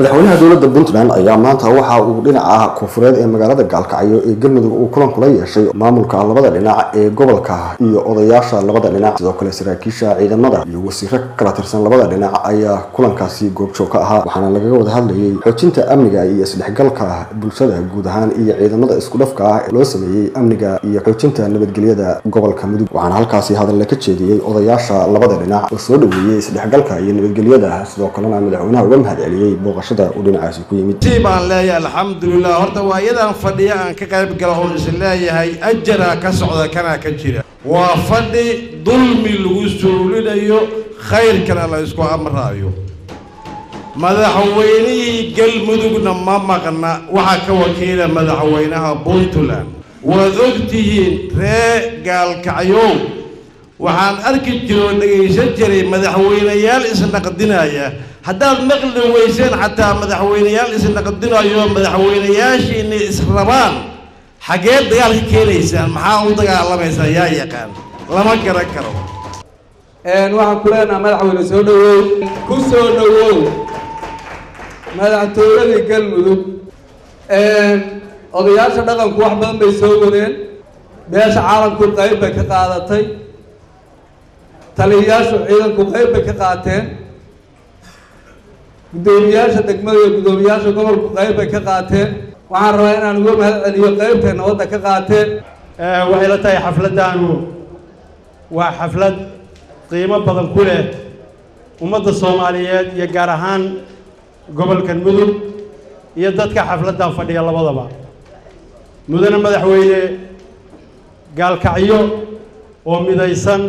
madaxweynaha dowladda puntland ayaa maanta waxa uu dhinaca koonfureed ee magaalada gaalkacyo ee galmudug uu kulan kula yeeshay maamulka labada dhinac ee gobolka iyo odayaasha labada dhinac. Sidoo kale saraakiisha ciidamada iyo wasiiro kala tirsan labada dhinac ayaa kulankaasi goobjoog ka ahaa waxaana lagaga wada hadlayay xoojinta amniga iyo isdhexgalka bulshada guud ahaan iyo ciidamada isku dhafka ah loo sameeyey amniga iyo xoojinta nabadgelyada gobolka mudug. Waxaana halkaasi hadalle ka jeediyey odayaasha labada dhinac oo soo dhaweeyey isdhexgalka iyo nabadgelyada. Sidoo kalena madaxweynaha uga mahad celiyey booqashada uu dhinacaasi ku yimid. Baan leeyahay alxamdulilah horta waa iyadaan fadhiya aan ka qayb gala oon is leeyahay ajaraa ka socda kanaa ka jira. Waa fadhi dulmi lagu suulinayo khayrkana la ysku amraayo. Madaxweynihii galmudugna ma maqna waxaa ka wakiila madaxweynaha puntland. Waad ogtihiin ree gaalkacyow waxaan arki jiro oo dhegaysan jiray madaxweynayaal isnaqdinaya haddaad maqli weyseen xataa madaxweynayaal isnaqdinayo madaxweynayaashiina israbaan xaggee dagaal ka keenaysaan maxaa u dagaalamaysaan yaa yaqaan? Lama garan karo. Waxaan ku leenaha madaxweyne soo dhawow. Ku soo dhawow. Madaxtooyadii galmudug. Odayaasha dhaqanku wax badan bay soo wadeen. Beesha caalamku qayb bay ka qaadatay taliyayaashu ciidanku qayb bay ka qaateen guddoomiyaasha degmada iyo guddoomiyaasha gobolku qayb bay ka qaateen waxaan rabaa inaan uga mahad celiyo qaybtay nabadda ka qaateen waxay la tahay xafladdaanu waa xaflad qiimo badan ku leh ummadda soomaaliyeed iyo gaar ahaan gobolkan mudug iyo dadka xafladdan fadhiya labadaba mudane madaxweyne gaalkacyo oo midaysan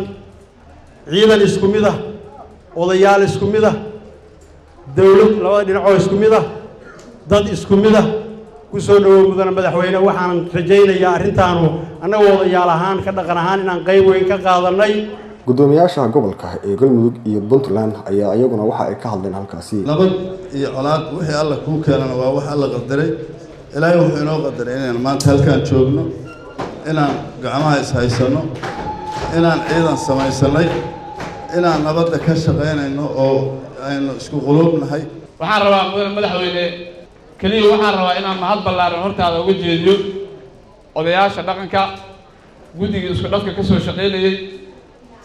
ciidan isku mid ah odayaal isku mid ah dowlad labada dhinacoo isku mid ah dad isku mid ah ku soo dhawow mudane madaxweyne waxaan rajaynayaa arrintaanu annagoo odayaal ahaan ka dhaqan ahaan inaan qayb weyn ka qaadannay gudoomiyaasha gobolka ee galmudug iyo puntland ayaa iyaguna waxa ay ka hadleen halkaasi. Nabad iyo colaad wixii alla kuu keenana waa wax alla qadaray. Ilaahay wuxuu inoo qadaray inaan maanta halkaan joogno inaan gacmaha ishaysanno inaan ciidan samaysanay inaan nabadda ka shaqaynayno oo aynu isku quluubnahay waxaan rabaa mudane madaxweyne keliya waxaan rabaa inaan mahad ballaaran hortaada uga jeediyo odayaasha dhaqanka guddigii isku dhafka ka soo shaqaynayey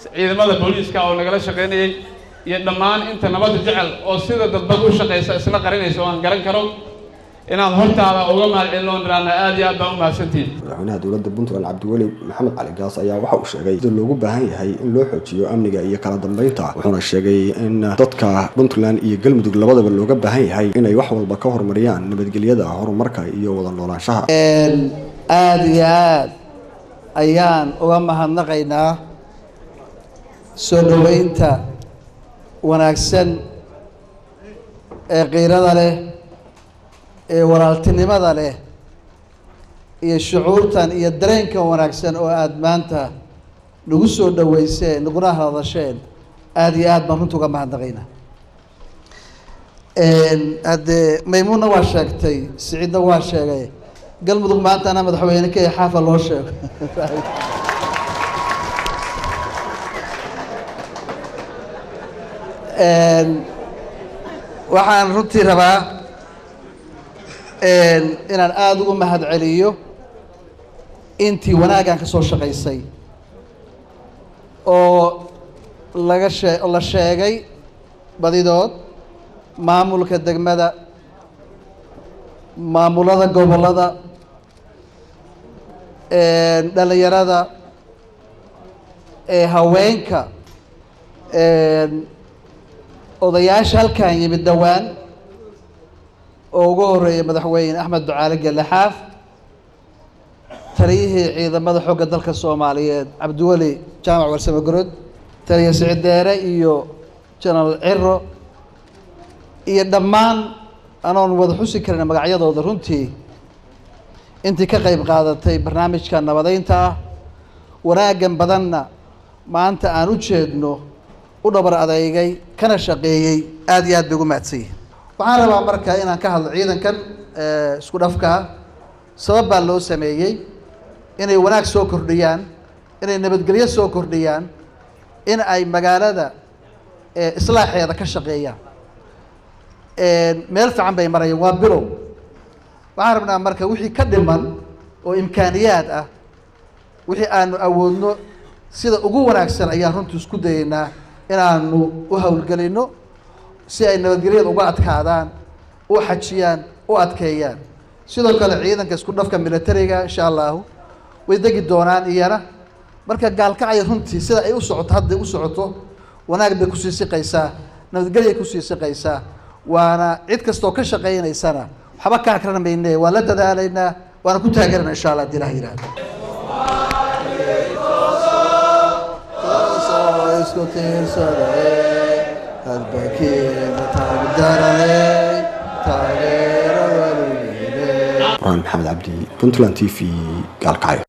ciidamada booliiska oo nagala shaqaynayey iyo dhammaan inta nabadda jecel oo sida dadbad u shaqaysa isla qarinaysa oo aan garan karo inaad hortaada uga mahad celin oo niraana aad iyo aad baan u mahadsantihin madaxweynaha dowladda puntland cabdiweli maxamed cali gaas ayaa waxa uu sheegay sida loogu baahan yahay in loo xoojiyo amniga iyo kala dambeynta wuxuuna sheegay in dadka puntland iyo galmudug labadaba looga baahan yahay inay wax walba ka horumariyaan nabadgelyada horumarka iyo wada noolaanshaha. Aada iyo aad ayaan uga mahadnaqaynaa soo dhoweynta wanaagsan ee qiirada leh ee walaaltinimada leh iyo shucuurtan iyo dareenkan wanaagsan oo aada maanta nagu soo dhoweyseen naguna hadasheen aada iyo aad baan runta uga mahadnaqaynaa. Haddee maymuunna waa sheegtay siciidna waa sheegay galmudug maanta anaa madaxweyne ka xaafa loo sheego waxaan runtii rabaa inaan aada ugu mahad celiyo intii wanaaggan ka soo shaqaysay oo laga shee la sheegay badidood maamulka degmada maamulada gobollada dhalinyarada haweenka odayaasha halkan yimid dhowaan. Oo ugu horeeyay madaxweyne axmed ducaale gelle xaaf taliyihii ciidamada xoogga dalka soomaaliyeed cabdiweli jaamac warsame gorod taliya sicideere iyo jenaraal ciro iyo dhammaan anoon wada xusi karin magacyadooda runtii. Intii ka qayb qaadatay barnaamijka nabadeynta ah wanaaggan badanna maanta aan u jeedno u dhabar adeygay kana shaqeeyey aada iyo aad bay ugu mahadsanyihin waxaan rabaa marka inaan ka hadlo ciidankan isku dhafkaa sabab baa loo sameeyey inay wanaag soo kordhiyaan inay nabadgelyo soo kordhiyaan in ay magaalada islaaxeeda ka shaqeeyaan. Meel fiican bay marayeen waa bilow. Waxaan rabnaa marka wixii ka dhiman oo imkaaniyaad ah wixii aanu awoodno sida ugu wanaagsan ayaan runtii isku dayeynaa inaanu u howlgelino si ay nabadgelyada uga adkaadaan u xajiyaan u adkeeyaan. Sidoo kale ciidanka isku dhafka militariga insha allahu way degi doonaan iyana. Marka gaalkacaya runtii sida ay u socoto hadday u socoto wanaag bay ku sii siqaysaa nabadgelyay ku sii siqaysaa waana cid kastoo ka shaqaynaysana waxba ka akran mayne waan la dadaalaynaa waana ku taageerana insha allah haddii ilaha yihahdo v gaalkacyo